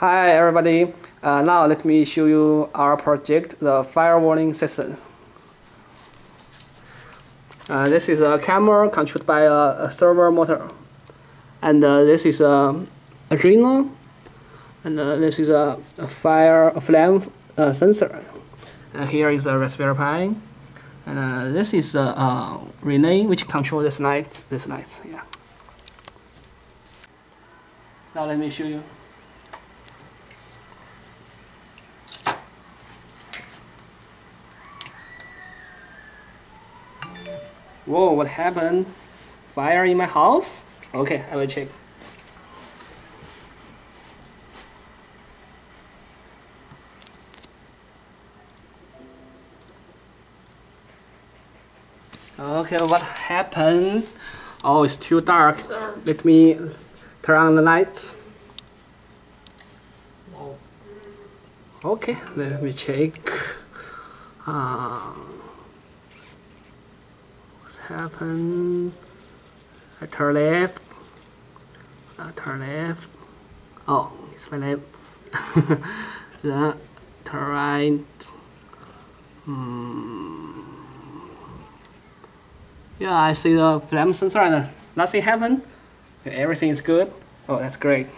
Hi everybody, uh, now let me show you our project, the fire warning system. Uh, this is a camera controlled by a, a servo motor. And uh, this is a Arduino. And uh, this is a, a, fire, a flame uh, sensor. And here is a Raspberry Pi. And uh, this is a, a relay which controls this light, this light, yeah. Now let me show you. Whoa, what happened? Fire in my house? Okay, I will check. Okay, what happened? Oh, it's too dark. Let me turn on the lights. Okay, let me check. Uh, happen. I turn left. I turn left. Oh, it's my left. then turn right. Hmm. Yeah, I see the flame sensor and nothing happened. Everything is good. Oh, that's great.